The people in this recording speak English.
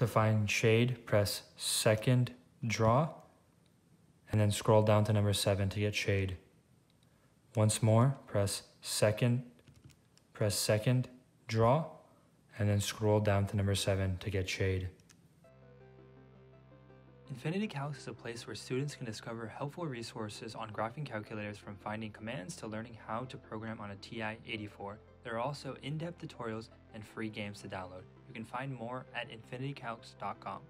To find shade, press second draw, and then scroll down to number seven to get shade. Once more, press second, press second draw, and then scroll down to number seven to get shade. Infinity Calcs is a place where students can discover helpful resources on graphing calculators from finding commands to learning how to program on a TI-84. There are also in-depth tutorials and free games to download. You can find more at infinitycalcs.com.